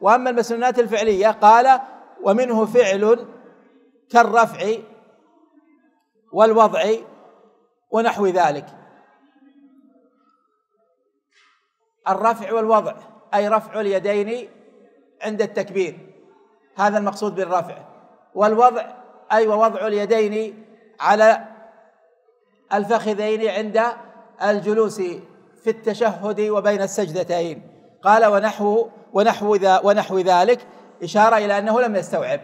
وأما المسنونات الفعلية قال ومنه فعل كالرفع والوضع ونحو ذلك. الرفع والوضع أي رفع اليدين عند التكبير. هذا المقصود بالرفع. والوضع أي ووضع اليدين على الفخذين عند الجلوس في التشهد وبين السجدتين. قال ونحو ونحو ونحو ذلك إشارة إلى أنه لم يستوعب.